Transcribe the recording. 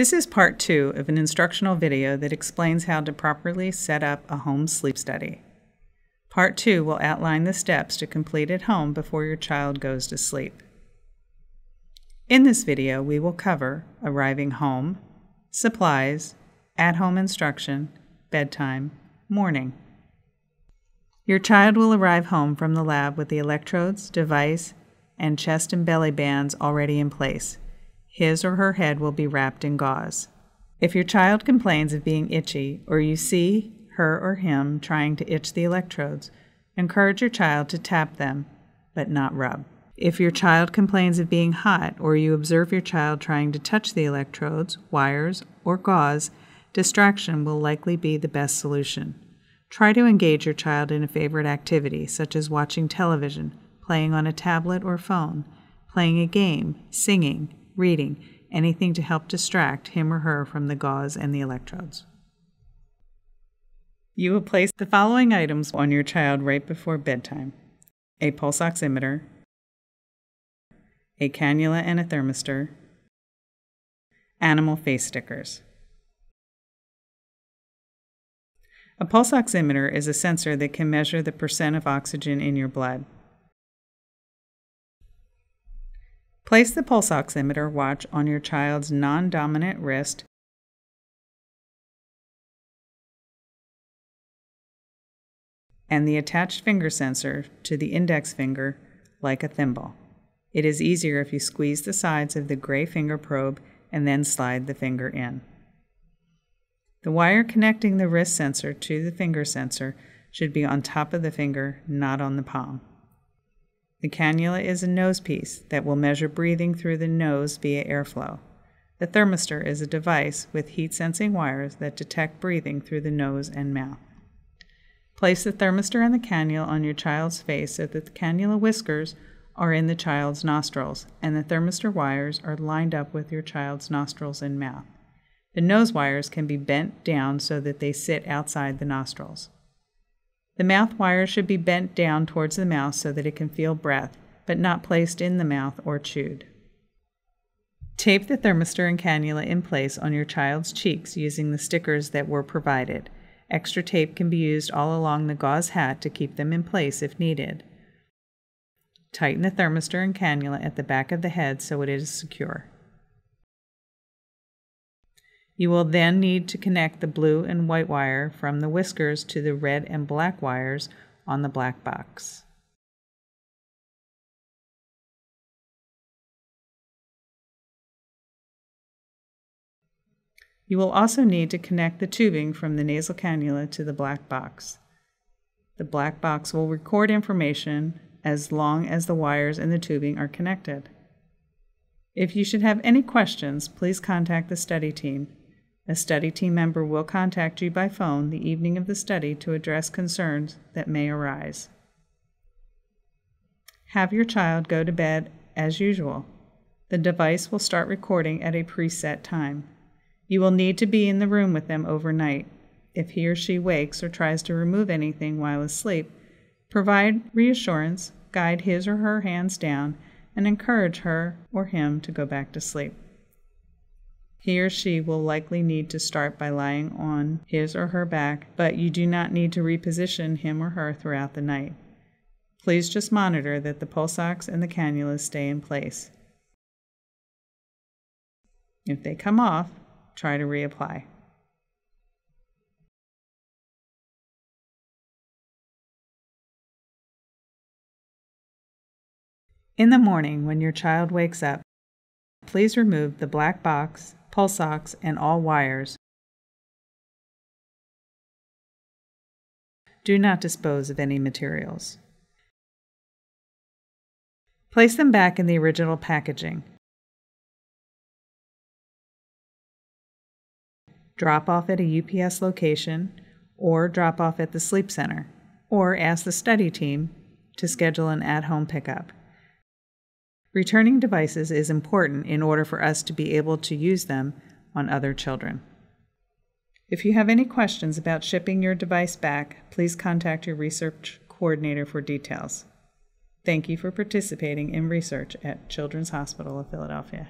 This is part two of an instructional video that explains how to properly set up a home sleep study. Part two will outline the steps to complete at home before your child goes to sleep. In this video, we will cover arriving home, supplies, at-home instruction, bedtime, morning. Your child will arrive home from the lab with the electrodes, device, and chest and belly bands already in place. His or her head will be wrapped in gauze. If your child complains of being itchy or you see her or him trying to itch the electrodes, encourage your child to tap them, but not rub. If your child complains of being hot or you observe your child trying to touch the electrodes, wires, or gauze, distraction will likely be the best solution. Try to engage your child in a favorite activity, such as watching television, playing on a tablet or phone, playing a game, singing, reading, anything to help distract him or her from the gauze and the electrodes. You will place the following items on your child right before bedtime a pulse oximeter, a cannula and a thermistor, animal face stickers. A pulse oximeter is a sensor that can measure the percent of oxygen in your blood. Place the pulse oximeter watch on your child's non dominant wrist and the attached finger sensor to the index finger like a thimble. It is easier if you squeeze the sides of the gray finger probe and then slide the finger in. The wire connecting the wrist sensor to the finger sensor should be on top of the finger, not on the palm. The cannula is a nose piece that will measure breathing through the nose via airflow. The thermistor is a device with heat sensing wires that detect breathing through the nose and mouth. Place the thermistor and the cannula on your child's face so that the cannula whiskers are in the child's nostrils and the thermistor wires are lined up with your child's nostrils and mouth. The nose wires can be bent down so that they sit outside the nostrils. The mouth wire should be bent down towards the mouth so that it can feel breath, but not placed in the mouth or chewed. Tape the thermistor and cannula in place on your child's cheeks using the stickers that were provided. Extra tape can be used all along the gauze hat to keep them in place if needed. Tighten the thermistor and cannula at the back of the head so it is secure. You will then need to connect the blue and white wire from the whiskers to the red and black wires on the black box. You will also need to connect the tubing from the nasal cannula to the black box. The black box will record information as long as the wires and the tubing are connected. If you should have any questions, please contact the study team a study team member will contact you by phone the evening of the study to address concerns that may arise. Have your child go to bed as usual. The device will start recording at a preset time. You will need to be in the room with them overnight. If he or she wakes or tries to remove anything while asleep, provide reassurance, guide his or her hands down, and encourage her or him to go back to sleep. He or she will likely need to start by lying on his or her back, but you do not need to reposition him or her throughout the night. Please just monitor that the pulse ox and the cannulas stay in place. If they come off, try to reapply. In the morning, when your child wakes up, please remove the black box pulse ox, and all wires. Do not dispose of any materials. Place them back in the original packaging. Drop off at a UPS location or drop off at the sleep center, or ask the study team to schedule an at home pickup. Returning devices is important in order for us to be able to use them on other children. If you have any questions about shipping your device back, please contact your research coordinator for details. Thank you for participating in research at Children's Hospital of Philadelphia.